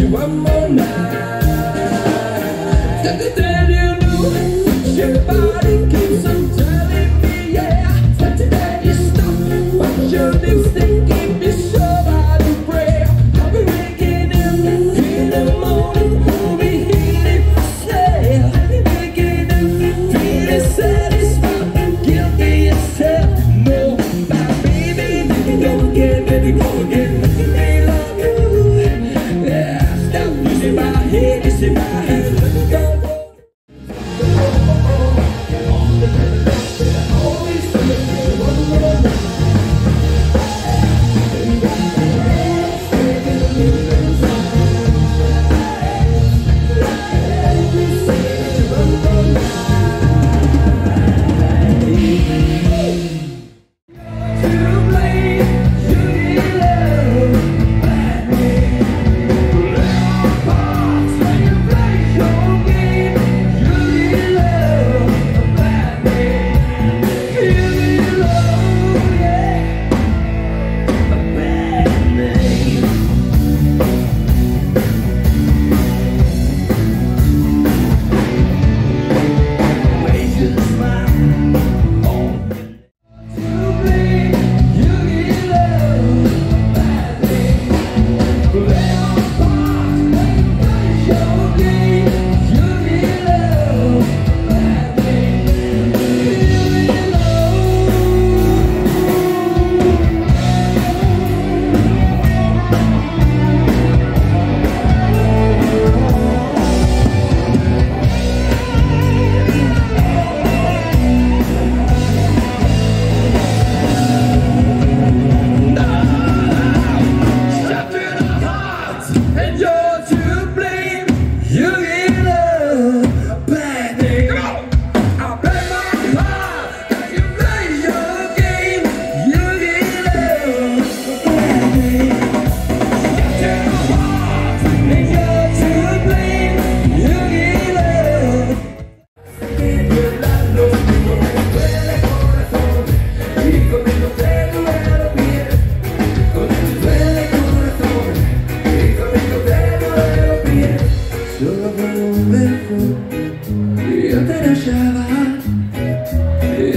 you one more night. Everything you do, your body keeps on. see my hands, look at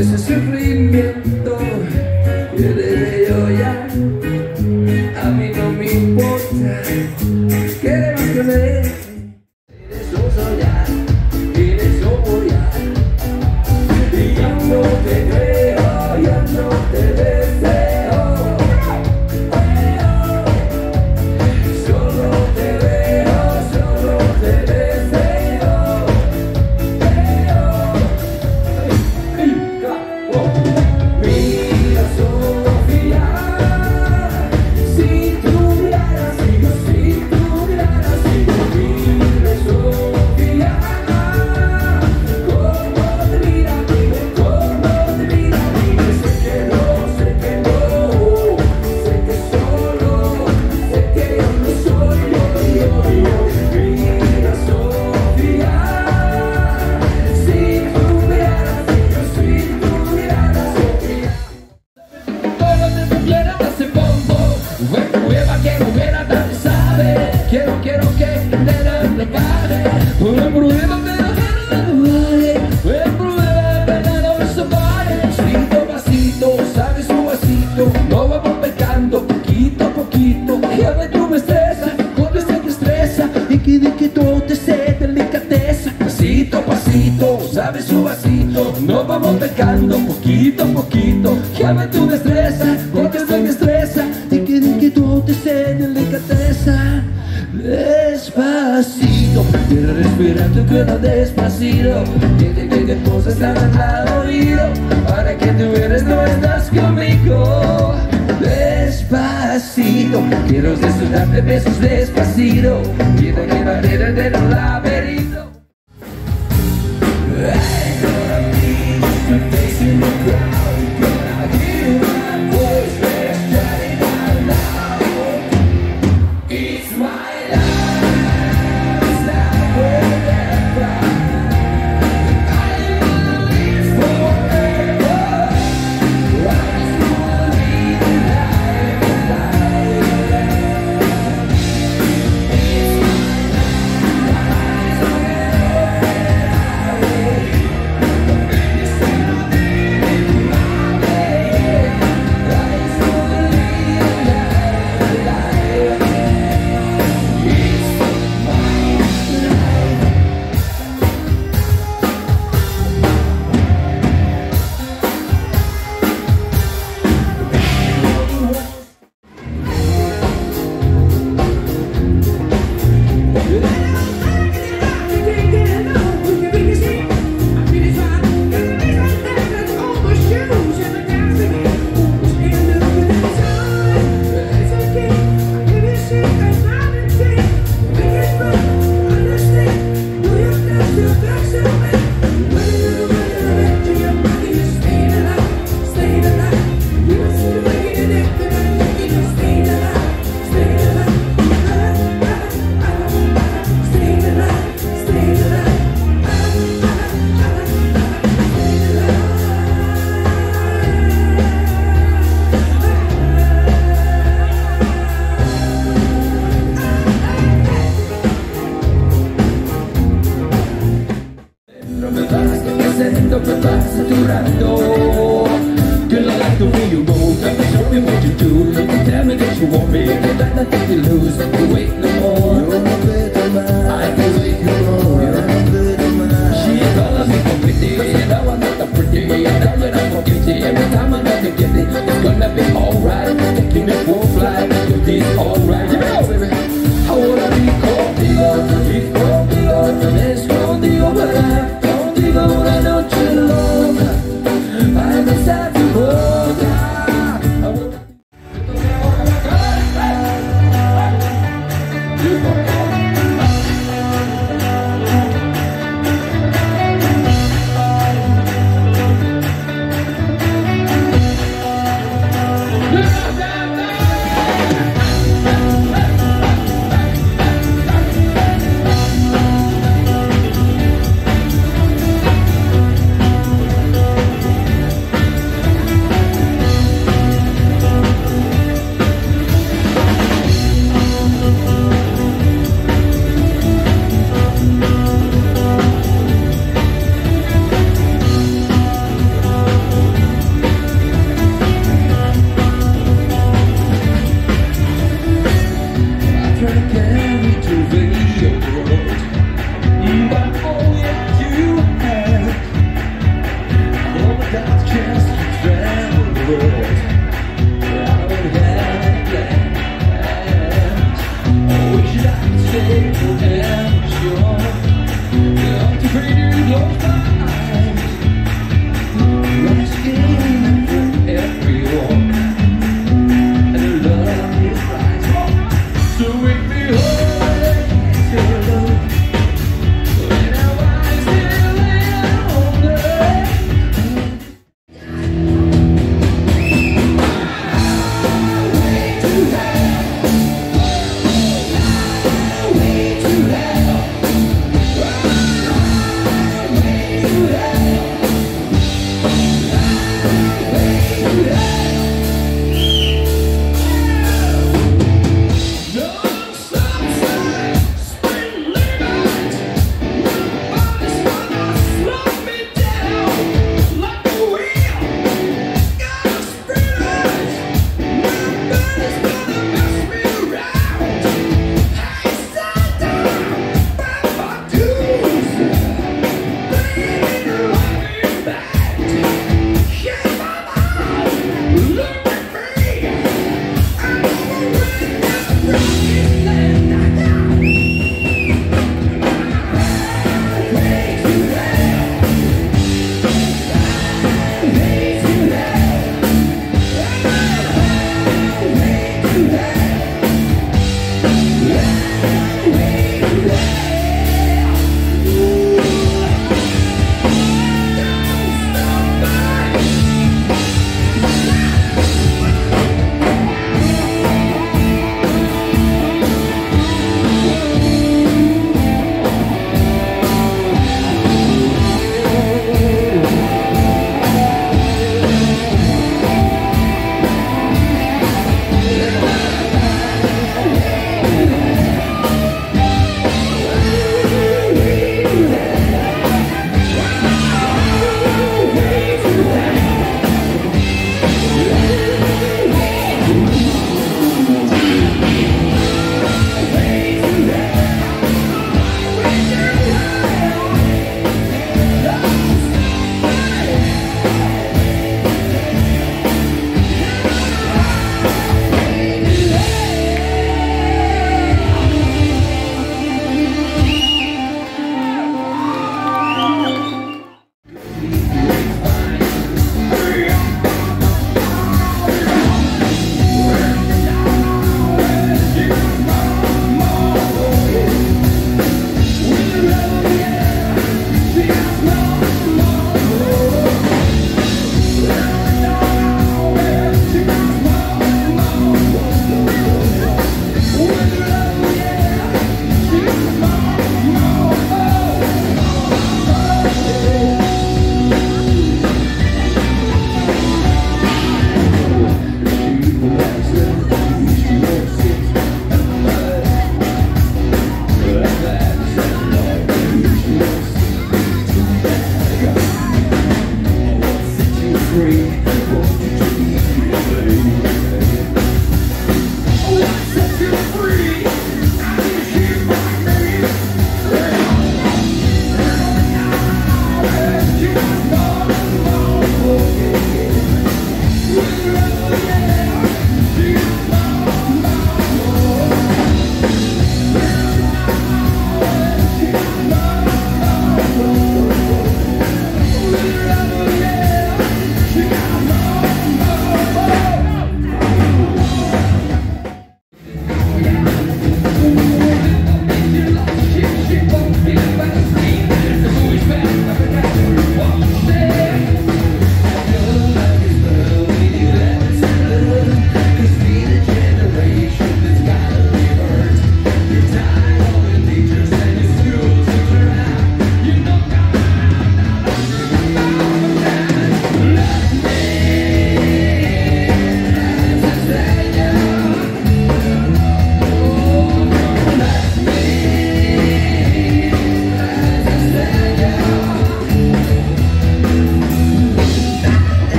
This is simply me. Abre su vasito, nos vamos pecando poquito a poquito. Llame tu destreza, porque soy destreza. Te quieren que tú te sé delicadeza. Despacito, quiero respirar tu cuerda despacito. Tiene que de cosas están al oído. Para que tú eres, no estás conmigo. Despacito, quiero desnudarte besos despacito. Quiero que manera de no la